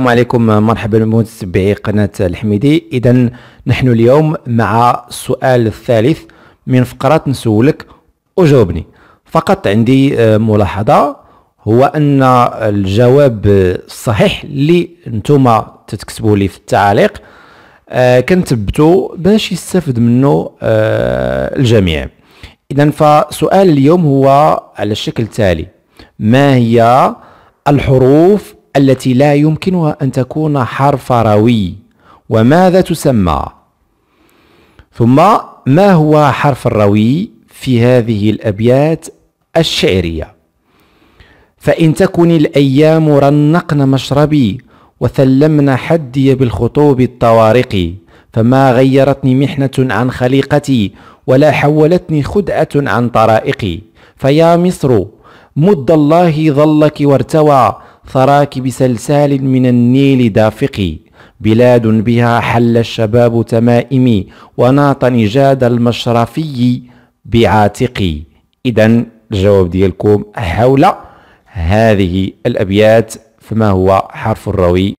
السلام عليكم مرحبا بمتتبعي قناة الحميدي. إذا نحن اليوم مع السؤال الثالث من فقرة نسولك وجاوبني. فقط عندي آه، ملاحظة هو أن الجواب الصحيح اللي نتوما تتكتبوا لي في التعاليق. آه، كنثبتو باش يستفد منه آه، الجميع. إذا فسؤال اليوم هو على الشكل التالي ما هي الحروف التي لا يمكنها أن تكون حرف روي وماذا تسمى؟ ثم ما هو حرف الروي في هذه الأبيات الشعرية؟ فإن تكن الأيام رنقن مشربي وثلمن حدي بالخطوب الطوارق فما غيرتني محنة عن خليقتي ولا حولتني خدعة عن طرائقي. فيا مصر مد الله ظلك وارتوى ثراك بسلسال من النيل دافق بلاد بها حل الشباب تمائمي وناط نجاد المشرفي بعاتقي. إذا الجواب ديالكم حول هذه الأبيات فما هو حرف الروي